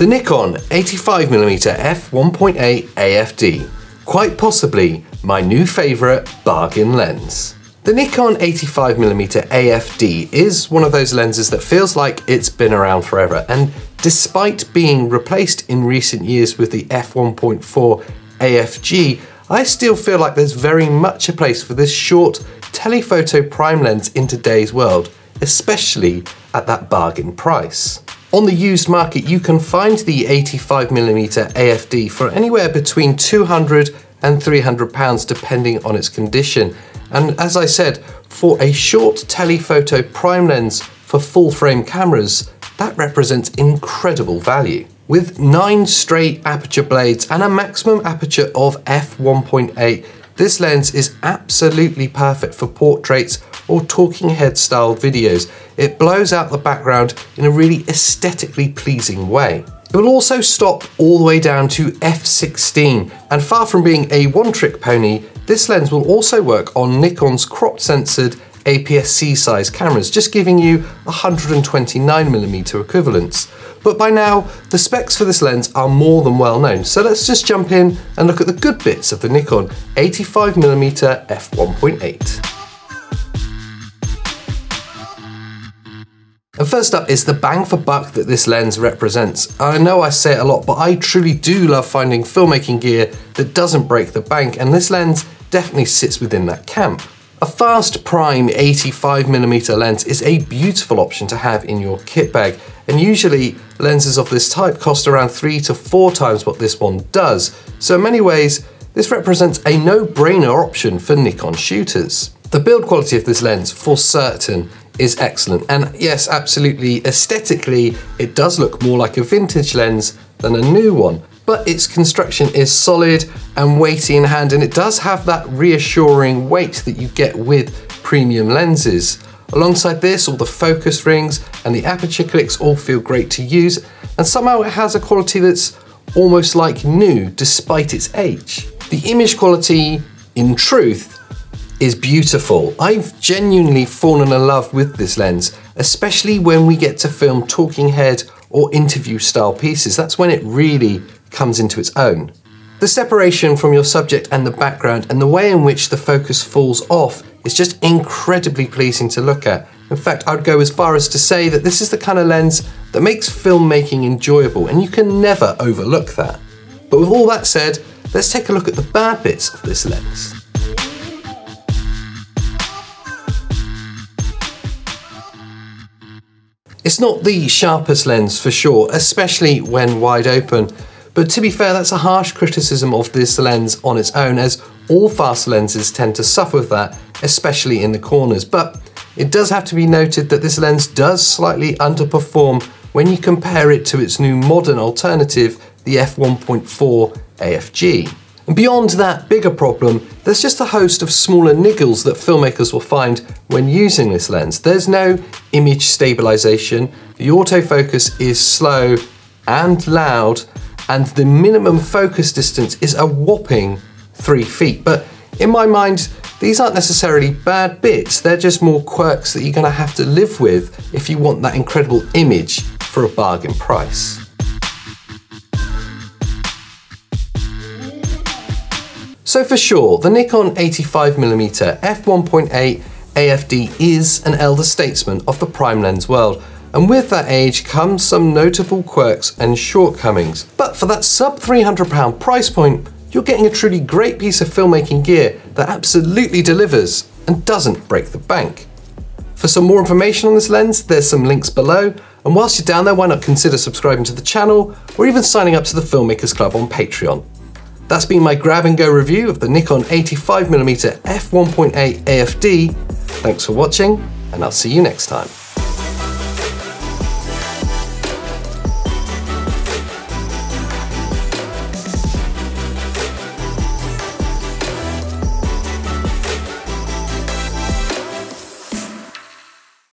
The Nikon 85mm f1.8 AFD, quite possibly my new favourite bargain lens. The Nikon 85mm AFD is one of those lenses that feels like it's been around forever and despite being replaced in recent years with the f1.4 AFG, I still feel like there's very much a place for this short telephoto prime lens in today's world, especially at that bargain price. On the used market, you can find the 85mm AFD for anywhere between 200 and 300 pounds depending on its condition. And as I said, for a short telephoto prime lens for full frame cameras, that represents incredible value. With nine straight aperture blades and a maximum aperture of f1.8, this lens is absolutely perfect for portraits or talking head style videos. It blows out the background in a really aesthetically pleasing way. It will also stop all the way down to f16 and far from being a one trick pony, this lens will also work on Nikon's crop sensored APS-C size cameras, just giving you 129mm equivalents. But by now, the specs for this lens are more than well known, so let's just jump in and look at the good bits of the Nikon 85mm f1.8. And first up is the bang for buck that this lens represents. I know I say it a lot, but I truly do love finding filmmaking gear that doesn't break the bank, and this lens definitely sits within that camp. A fast prime 85mm lens is a beautiful option to have in your kit bag, and usually lenses of this type cost around three to four times what this one does. So in many ways, this represents a no-brainer option for Nikon shooters. The build quality of this lens, for certain, is excellent. And yes, absolutely, aesthetically, it does look more like a vintage lens than a new one but its construction is solid and weighty in hand and it does have that reassuring weight that you get with premium lenses. Alongside this, all the focus rings and the aperture clicks all feel great to use and somehow it has a quality that's almost like new despite its age. The image quality, in truth, is beautiful. I've genuinely fallen in love with this lens, especially when we get to film talking head or interview style pieces. That's when it really comes into its own. The separation from your subject and the background and the way in which the focus falls off is just incredibly pleasing to look at. In fact, I'd go as far as to say that this is the kind of lens that makes filmmaking enjoyable and you can never overlook that. But with all that said, let's take a look at the bad bits of this lens. It's not the sharpest lens for sure, especially when wide open, but to be fair, that's a harsh criticism of this lens on its own, as all fast lenses tend to suffer with that, especially in the corners. But it does have to be noted that this lens does slightly underperform when you compare it to its new modern alternative, the f1.4 AFG. Beyond that bigger problem, there's just a host of smaller niggles that filmmakers will find when using this lens. There's no image stabilization, the autofocus is slow and loud, and the minimum focus distance is a whopping three feet. But in my mind, these aren't necessarily bad bits, they're just more quirks that you're gonna have to live with if you want that incredible image for a bargain price. So for sure, the Nikon 85mm f1.8 AFD is an elder statesman of the prime lens world, and with that age comes some notable quirks and shortcomings. But for that sub £300 price point, you're getting a truly great piece of filmmaking gear that absolutely delivers and doesn't break the bank. For some more information on this lens, there's some links below, and whilst you're down there, why not consider subscribing to the channel or even signing up to the Filmmakers Club on Patreon. That's been my grab and go review of the Nikon 85mm f1.8 AFD. Thanks for watching, and I'll see you next time.